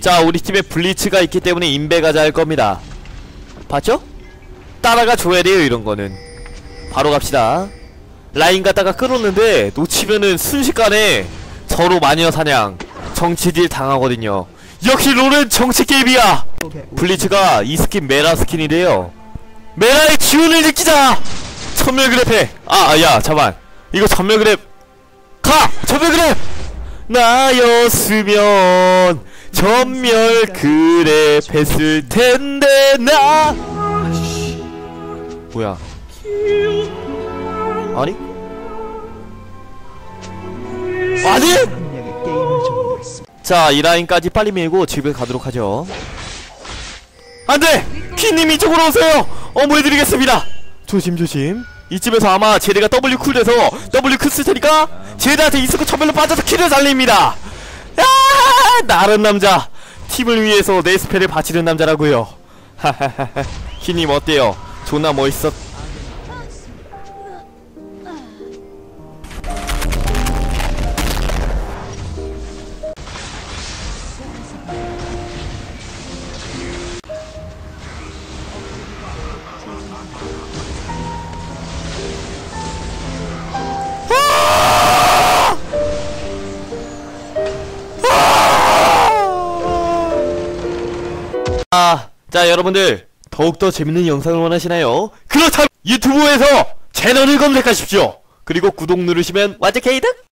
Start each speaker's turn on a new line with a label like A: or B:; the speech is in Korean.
A: 자 우리 팀에 블리츠가 있기 때문에 인베 가자 할 겁니다. 봤죠? 따라가 줘야 돼요 이런 거는. 바로 갑시다. 라인 갖다가 끌었는데 놓치면은 순식간에 서로 마녀 사냥 정치질 당하거든요. 역시 롤은 정치 게임이야! 블리츠가 이 스킨 매라 스킨이래요. 매라의 기운을 느끼자! 점멸 grab 아야 잠만. 이거 점멸 grab. 가! 천멸 그래프 나였으면 전멸 그래 했을 텐데 나 뭐야 아니? 아니? 자이 라인까지 빨리 밀고 집에 가도록 하죠 안돼! 키님 이쪽으로 오세요! 어머해드리겠습니다 조심조심 이쯤에서 아마 제드가 W cool 돼서 W cool 쓸 테니까 제드한테 E 쓰고 점멸로 빠져서 키를 살립니다. 야 나란 남자. 팀을 위해서 내 spell을 바치는 남자라고요. 하하하하 키님 어때요? 존나 멋있어 아, 자 여러분들 더욱더 재밌는 영상을 원하시나요? 그렇다면 유튜브에서 채널을 검색하십시오 그리고 구독 누르시면 완전 개이득